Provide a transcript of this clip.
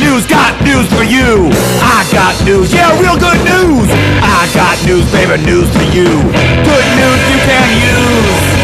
news, got news for you. I got news, yeah, real good news. I got news, baby, news for you. Good news you can use.